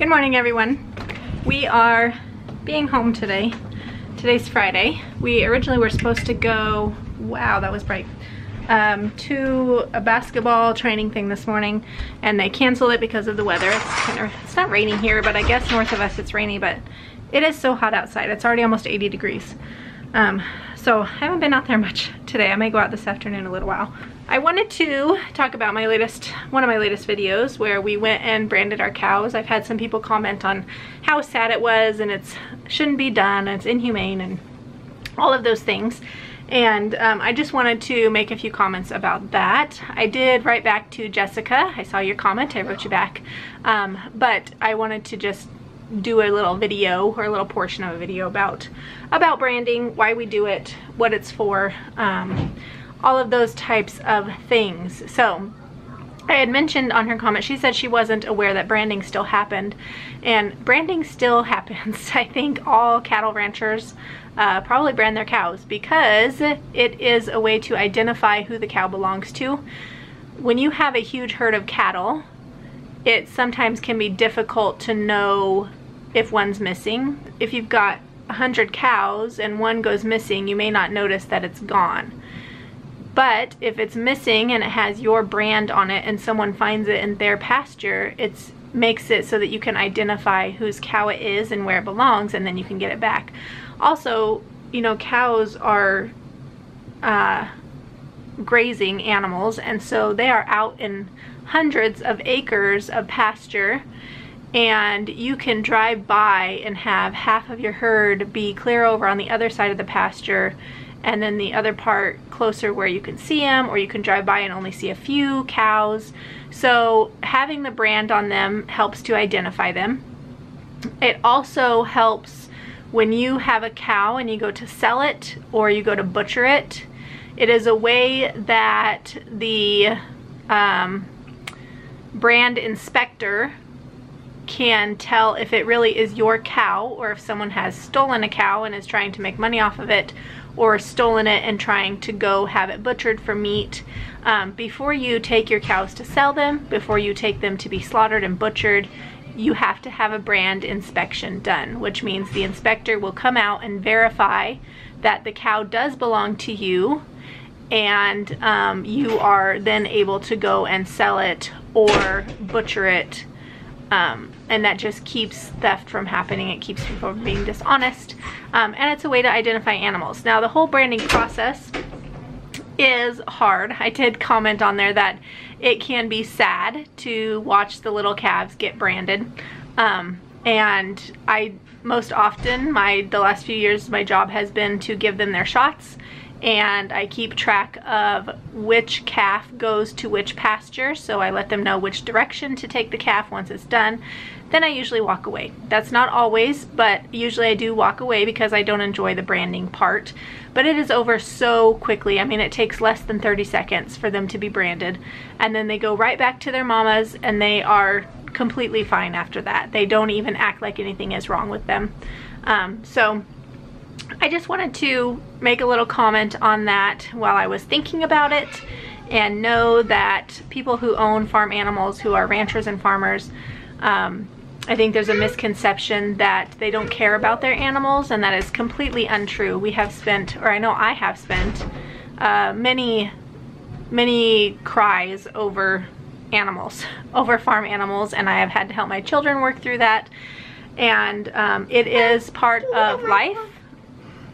Good morning everyone. We are being home today. Today's Friday. We originally were supposed to go, wow that was bright, um, to a basketball training thing this morning and they canceled it because of the weather. It's, kind of, it's not raining here but I guess north of us it's rainy but it is so hot outside. It's already almost 80 degrees. Um, so I haven't been out there much today. I may go out this afternoon a little while. I wanted to talk about my latest, one of my latest videos where we went and branded our cows. I've had some people comment on how sad it was and it shouldn't be done, and it's inhumane and all of those things. And um, I just wanted to make a few comments about that. I did write back to Jessica. I saw your comment, I wrote you back. Um, but I wanted to just do a little video or a little portion of a video about about branding, why we do it, what it's for. Um, all of those types of things. So I had mentioned on her comment, she said she wasn't aware that branding still happened. And branding still happens. I think all cattle ranchers uh, probably brand their cows because it is a way to identify who the cow belongs to. When you have a huge herd of cattle, it sometimes can be difficult to know if one's missing. If you've got 100 cows and one goes missing, you may not notice that it's gone. But if it's missing and it has your brand on it and someone finds it in their pasture, it makes it so that you can identify whose cow it is and where it belongs and then you can get it back. Also, you know, cows are uh, grazing animals and so they are out in hundreds of acres of pasture and you can drive by and have half of your herd be clear over on the other side of the pasture and then the other part closer where you can see them or you can drive by and only see a few cows. So having the brand on them helps to identify them. It also helps when you have a cow and you go to sell it or you go to butcher it. It is a way that the um, brand inspector can tell if it really is your cow or if someone has stolen a cow and is trying to make money off of it or stolen it and trying to go have it butchered for meat. Um, before you take your cows to sell them, before you take them to be slaughtered and butchered, you have to have a brand inspection done, which means the inspector will come out and verify that the cow does belong to you and um, you are then able to go and sell it or butcher it um, and that just keeps theft from happening. It keeps people from being dishonest. Um, and it's a way to identify animals. Now the whole branding process is hard. I did comment on there that it can be sad to watch the little calves get branded. Um, and I most often, my the last few years, my job has been to give them their shots and I keep track of which calf goes to which pasture so I let them know which direction to take the calf once it's done. Then I usually walk away. That's not always but usually I do walk away because I don't enjoy the branding part. But it is over so quickly. I mean it takes less than 30 seconds for them to be branded. And then they go right back to their mamas and they are completely fine after that. They don't even act like anything is wrong with them. Um, so I just wanted to make a little comment on that while I was thinking about it and know that people who own farm animals who are ranchers and farmers um, I think there's a misconception that they don't care about their animals and that is completely untrue. We have spent, or I know I have spent, uh, many, many cries over animals, over farm animals, and I have had to help my children work through that. And um, it is part of life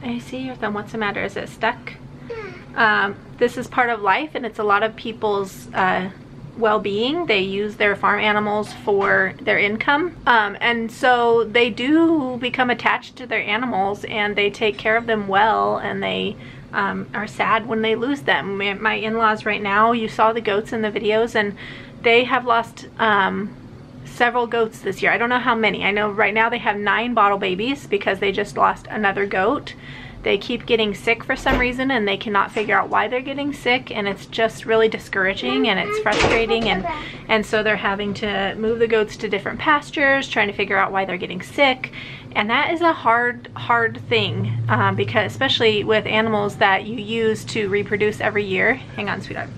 I see your thumb. What's the matter? Is it stuck? Um, this is part of life and it's a lot of people's uh, well-being. They use their farm animals for their income. Um, and so they do become attached to their animals and they take care of them well and they um, are sad when they lose them. My in-laws right now, you saw the goats in the videos and they have lost um, several goats this year. I don't know how many. I know right now they have nine bottle babies because they just lost another goat. They keep getting sick for some reason and they cannot figure out why they're getting sick and it's just really discouraging and it's frustrating and, and so they're having to move the goats to different pastures, trying to figure out why they're getting sick. And that is a hard, hard thing um, because especially with animals that you use to reproduce every year. Hang on, sweetheart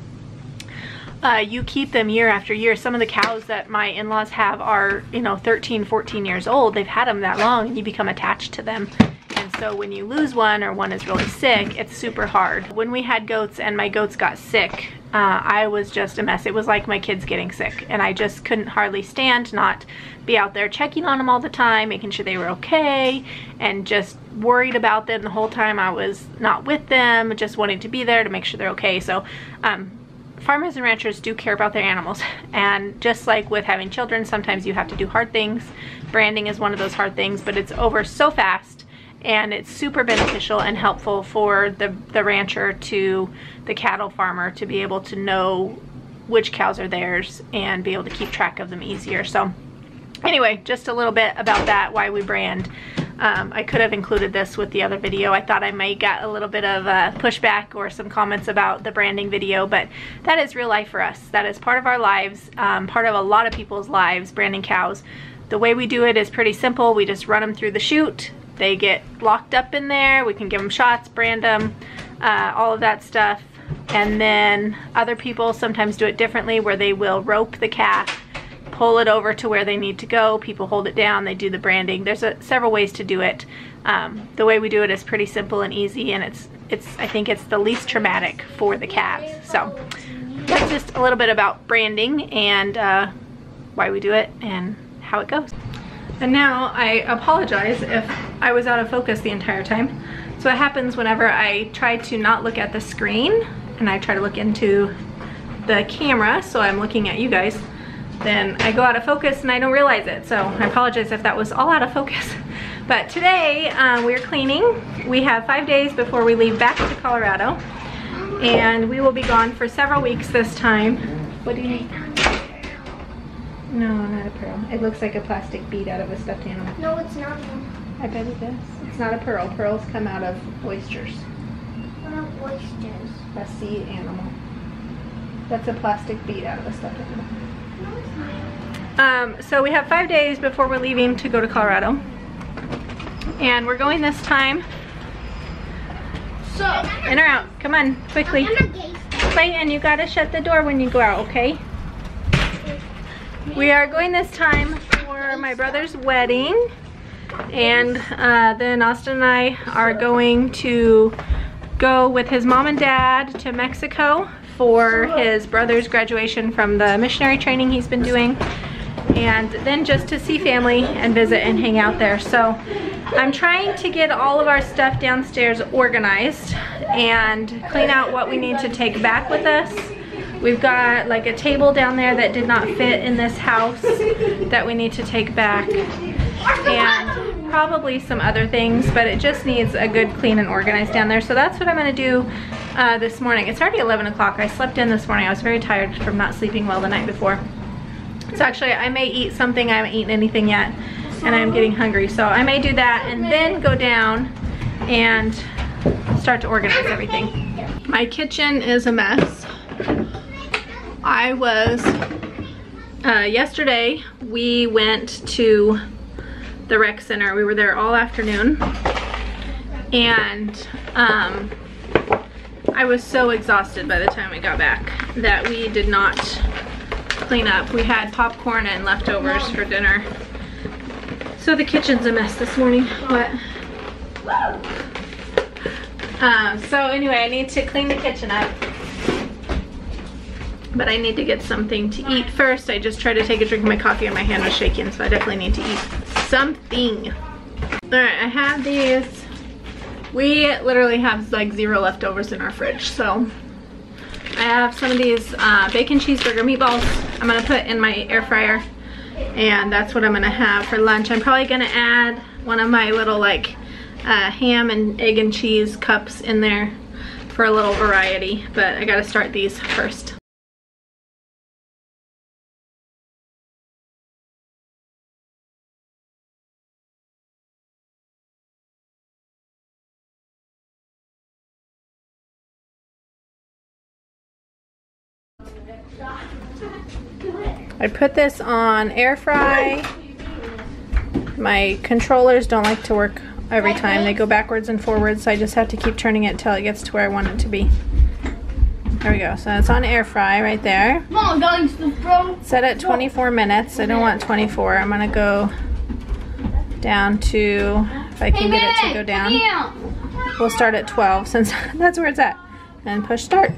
uh, you keep them year after year. Some of the cows that my in-laws have are, you know, 13, 14 years old. They've had them that long and you become attached to them. And so when you lose one or one is really sick, it's super hard. When we had goats and my goats got sick, uh, I was just a mess. It was like my kids getting sick and I just couldn't hardly stand not be out there checking on them all the time, making sure they were okay and just worried about them the whole time I was not with them, just wanting to be there to make sure they're okay. So um, farmers and ranchers do care about their animals. And just like with having children sometimes you have to do hard things. Branding is one of those hard things but it's over so fast and it's super beneficial and helpful for the the rancher to the cattle farmer to be able to know which cows are theirs and be able to keep track of them easier. So anyway just a little bit about that why we brand um, I could have included this with the other video. I thought I might get a little bit of uh, pushback or some comments about the branding video, but that is real life for us. That is part of our lives, um, part of a lot of people's lives, branding cows. The way we do it is pretty simple. We just run them through the chute. They get locked up in there. We can give them shots, brand them, uh, all of that stuff. And then other people sometimes do it differently where they will rope the calf pull it over to where they need to go. People hold it down, they do the branding. There's a, several ways to do it. Um, the way we do it is pretty simple and easy and it's, it's I think it's the least traumatic for the calves. So that's just a little bit about branding and uh, why we do it and how it goes. And now I apologize if I was out of focus the entire time. So it happens whenever I try to not look at the screen and I try to look into the camera so I'm looking at you guys then I go out of focus and I don't realize it. So I apologize if that was all out of focus. But today uh, we're cleaning. We have five days before we leave back to Colorado. And we will be gone for several weeks this time. What do you need? No, not a pearl. It looks like a plastic bead out of a stuffed animal. No, it's not. I bet it is. It's not a pearl. Pearls come out of oysters. What are oysters? A sea animal. That's a plastic bead out of a stuffed animal. Um, so we have five days before we're leaving to go to Colorado. And we're going this time. So, In or out? Come on, quickly. Clayton, you gotta shut the door when you go out, okay? We are going this time for my brother's wedding. And uh, then Austin and I are going to go with his mom and dad to Mexico for his brother's graduation from the missionary training he's been doing and then just to see family and visit and hang out there. So I'm trying to get all of our stuff downstairs organized and clean out what we need to take back with us. We've got like a table down there that did not fit in this house that we need to take back and probably some other things but it just needs a good clean and organized down there. So that's what I'm gonna do uh, this morning. It's already 11 o'clock. I slept in this morning. I was very tired from not sleeping well the night before so actually I may eat something, I haven't eaten anything yet and I'm getting hungry. So I may do that and then go down and start to organize everything. My kitchen is a mess. I was, uh, yesterday we went to the rec center. We were there all afternoon and um, I was so exhausted by the time we got back that we did not clean up. We had popcorn and leftovers for dinner. So the kitchen's a mess this morning. What? Um, so anyway, I need to clean the kitchen up. But I need to get something to eat first. I just tried to take a drink of my coffee and my hand was shaking, so I definitely need to eat something. All right, I have these. We literally have like zero leftovers in our fridge, so I have some of these uh, bacon cheeseburger meatballs I'm gonna put in my air fryer and that's what I'm gonna have for lunch. I'm probably gonna add one of my little like uh, ham and egg and cheese cups in there for a little variety, but I gotta start these first. I put this on air fry. My controllers don't like to work every time. They go backwards and forwards, so I just have to keep turning it until it gets to where I want it to be. There we go. So it's on air fry right there. Mom, going to the front. Set at 24 minutes. I don't want 24. I'm gonna go down to, if I can get it to go down. We'll start at 12 since that's where it's at. And push start.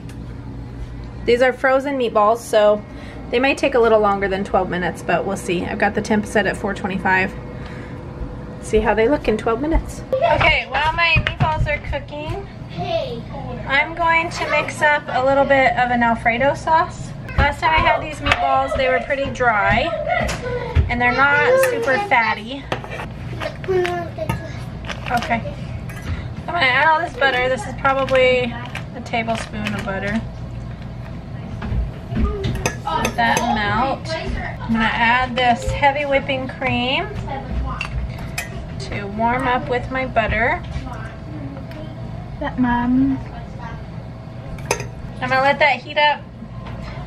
These are frozen meatballs, so they may take a little longer than 12 minutes, but we'll see. I've got the temp set at 425. See how they look in 12 minutes. Okay, while my meatballs are cooking. I'm going to mix up a little bit of an Alfredo sauce. Last time I had these meatballs, they were pretty dry, and they're not super fatty. Okay. I'm gonna add all this butter. This is probably a tablespoon of butter. Let that melt. I'm gonna add this heavy whipping cream to warm up with my butter. That mom. I'm gonna let that heat up.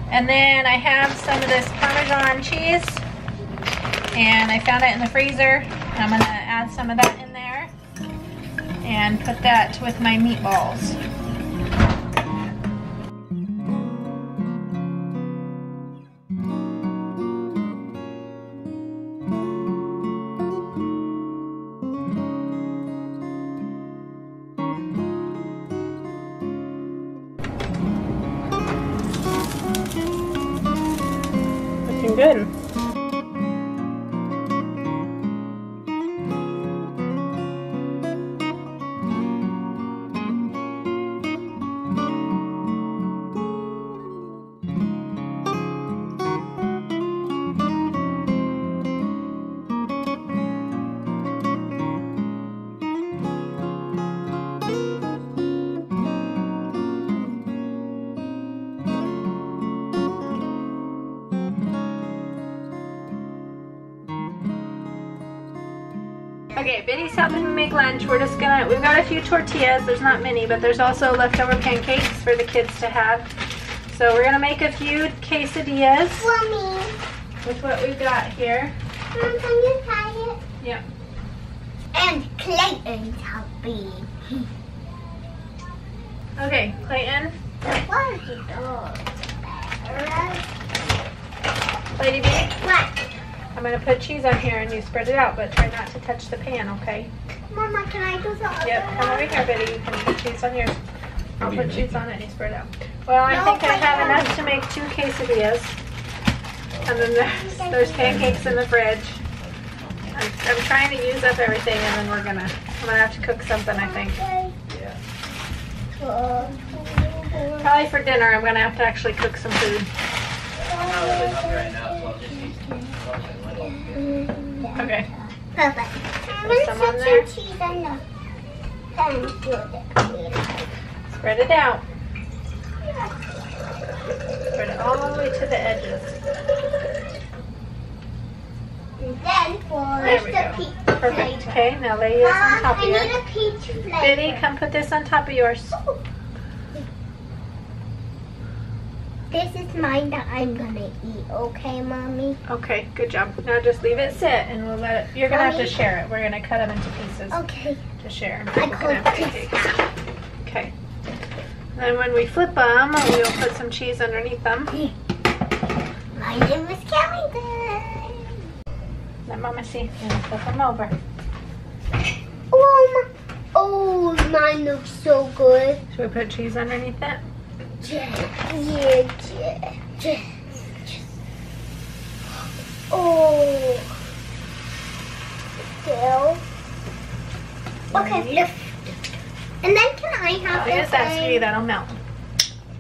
And then I have some of this Parmesan cheese. And I found it in the freezer. I'm gonna add some of that in there. And put that with my meatballs. Benny's helping me make lunch. We're just gonna, we've got a few tortillas. There's not many, but there's also leftover pancakes for the kids to have. So we're gonna make a few quesadillas Mommy. with what we've got here. Mom, can you tie it? Yep. And Clayton's helping. Okay, Clayton, What is it dog? I'm gonna put cheese on here and you spread it out, but try not to touch the pan, okay? Mama, can I do the Yep, come over here, Betty. You can put cheese on yours. I'll put cheese it? on it and you spread it out. Well, I No, think I have Clayton. enough to make two quesadillas. And then there's, there's pancakes in the fridge. I'm, I'm trying to use up everything and then we're gonna, I'm gonna have to cook something, I think. Probably for dinner, I'm gonna have to actually cook some food. I'm not really hungry right now, so I'll just eat Okay. Perfect. Put some cheese on the. Spread it out. Spread it all the way to the edges. And then for There the peach Perfect. flavor. Okay, now lay this on Mom, top I of need yours. a peach flavor. Betty, come put this on top of yours. Oh. This is mine that I'm gonna eat, okay, mommy? Okay, good job. Now just leave it sit and we'll let it, you're gonna have to share it. We're gonna cut them into pieces Okay. to share. I people can call have Okay. Then when we flip them, we'll put some cheese underneath them. My name is Carrington. Let mama see. And flip them over. Oh, my, oh, mine looks so good. Should we put cheese underneath it? Yeah, yeah, yeah, yeah. Oh. Still. Okay, lift. And then can I have oh, Use this that sweetie, thing? that'll melt.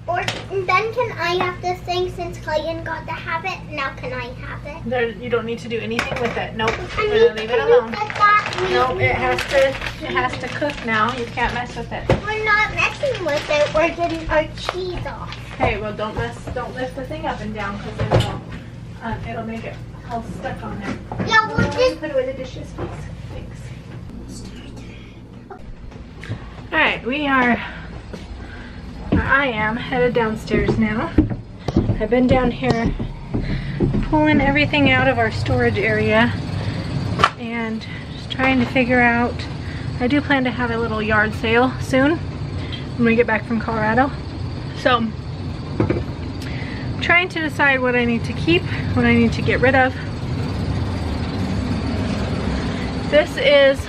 Or then can I have this thing since Clayton got to have it? Now can I have it? There, you don't need to do anything with it. Nope. Can We're you, gonna leave it alone. No, it has to, it has to cook now. You can't mess with it. We're not messing with it. We're getting our cheese off. Okay, well don't mess, don't lift the thing up and down because it'll, uh, it'll make it all stuck on there. Yeah, we'll just Put away the dishes, please. Thanks. All right, we are, I am headed downstairs now. I've been down here pulling everything out of our storage area and just trying to figure out, I do plan to have a little yard sale soon when we get back from Colorado. So trying to decide what I need to keep, what I need to get rid of. This is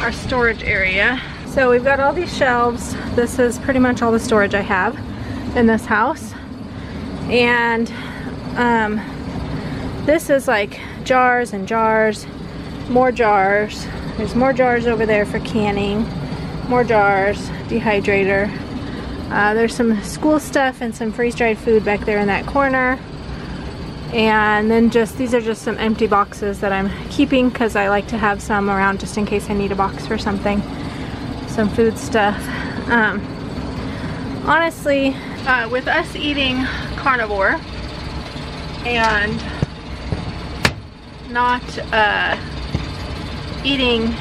our storage area. So we've got all these shelves. This is pretty much all the storage I have in this house. And um, this is like jars and jars, more jars. There's more jars over there for canning, more jars, dehydrator. Uh, there's some school stuff and some freeze-dried food back there in that corner. And then just, these are just some empty boxes that I'm keeping because I like to have some around just in case I need a box for something. Some food stuff. Um, honestly, uh, with us eating carnivore and not uh, eating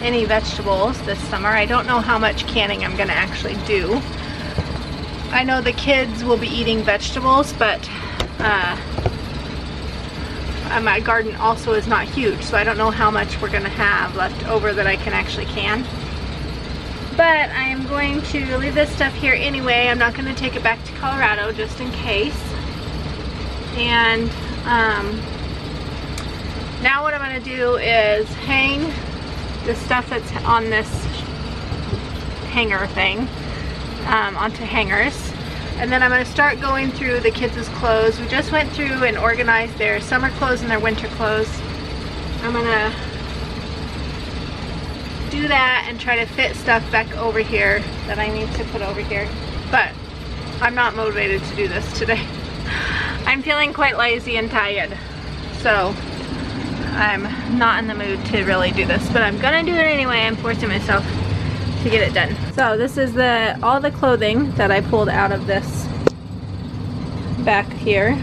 any vegetables this summer, I don't know how much canning I'm going to actually do. I know the kids will be eating vegetables, but uh, my garden also is not huge, so I don't know how much we're going to have left over that I can actually can. But I am going to leave this stuff here anyway. I'm not going to take it back to Colorado just in case. And um, now what I'm going to do is hang the stuff that's on this hanger thing um, onto hangers. And then I'm to start going through the kids' clothes. We just went through and organized their summer clothes and their winter clothes. I'm to do that and try to fit stuff back over here that I need to put over here. But I'm not motivated to do this today. I'm feeling quite lazy and tired. So I'm not in the mood to really do this, but I'm gonna do it anyway. I'm forcing myself to get it done. So this is the all the clothing that I pulled out of this back here.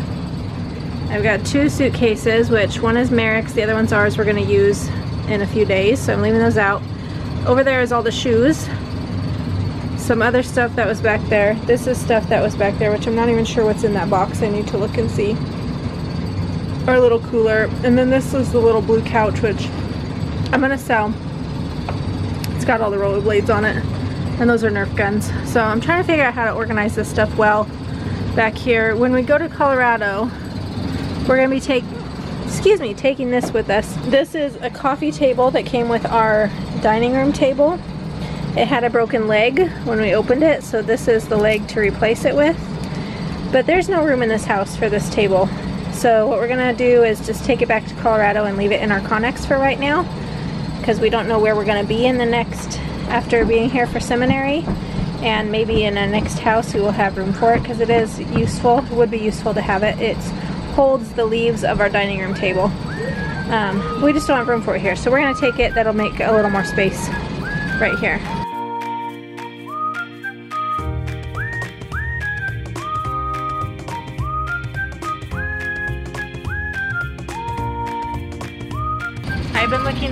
I've got two suitcases, which one is Merrick's, the other one's ours we're gonna use in a few days, so I'm leaving those out. Over there is all the shoes. Some other stuff that was back there. This is stuff that was back there, which I'm not even sure what's in that box. I need to look and see. Our little cooler. And then this is the little blue couch, which I'm gonna sell. It's got all the rollerblades on it. And those are Nerf guns. So I'm trying to figure out how to organize this stuff well back here. When we go to Colorado, we're gonna be take, excuse me, taking this with us. This is a coffee table that came with our dining room table. It had a broken leg when we opened it, so this is the leg to replace it with. But there's no room in this house for this table. So what we're gonna do is just take it back to Colorado and leave it in our Conex for right now because we don't know where we're gonna be in the next, after being here for seminary. And maybe in a next house we will have room for it because it is useful, it would be useful to have it. It holds the leaves of our dining room table. Um, we just don't have room for it here. So we're gonna take it, that'll make a little more space right here.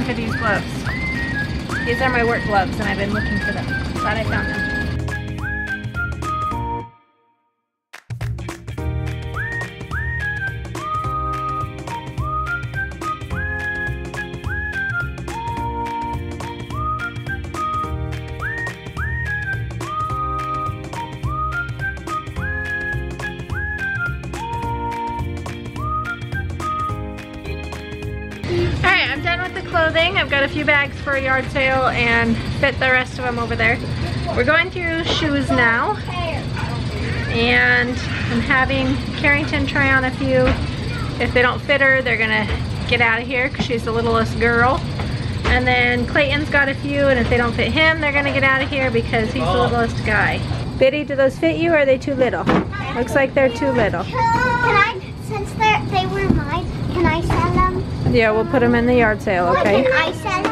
Looking for these gloves. These are my work gloves and I've been looking for them. Glad I found them. For a yard sale and fit the rest of them over there. We're going through shoes now. And I'm having Carrington try on a few. If they don't fit her, they're gonna get out of here because she's the littlest girl. And then Clayton's got a few, and if they don't fit him, they're gonna get out of here because he's the littlest guy. Biddy, do those fit you or are they too little? Looks like they're too little. Can I, since they they were mine, can I sell them? Yeah, we'll put them in the yard sale, okay? Can I sell them?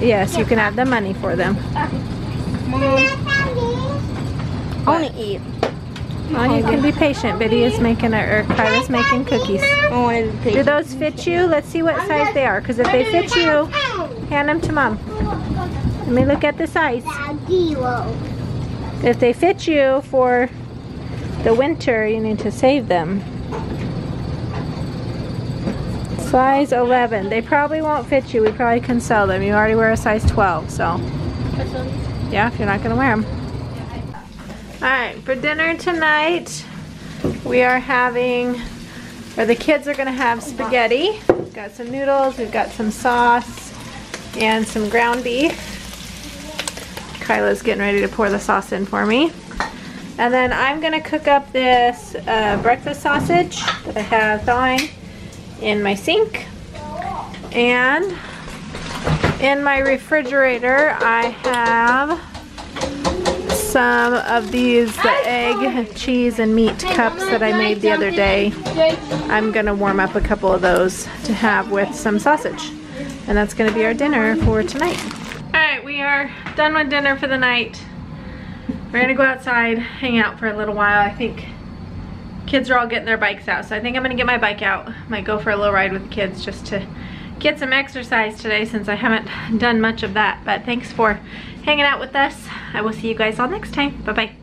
Yes, you can have the money for them. Can I sell these? I want to eat. Well, you can be patient. Biddy is making, a, er, or Kyla's making cookies. I want to be Do those fit you? Let's see what size they are. Because if they fit you, hand them to mom. Let me look at the size. If they fit you for the winter, you need to save them. Size 11. They probably won't fit you. We probably can sell them. You already wear a size 12, so. Yeah, if you're not going to wear them. Alright, for dinner tonight, we are having, or the kids are gonna have spaghetti. We've got some noodles, we've got some sauce, and some ground beef. Kyla's getting ready to pour the sauce in for me. And then I'm gonna cook up this uh, breakfast sausage that I have thawing in my sink. And in my refrigerator, I have some of these the egg, cheese, and meat cups that I made the other day. I'm gonna warm up a couple of those to have with some sausage. And that's gonna be our dinner for tonight. All right, we are done with dinner for the night. We're gonna go outside, hang out for a little while. I think kids are all getting their bikes out, so I think I'm gonna get my bike out. Might go for a little ride with the kids just to get some exercise today since I haven't done much of that. But thanks for hanging out with us. I will see you guys all next time. Bye-bye.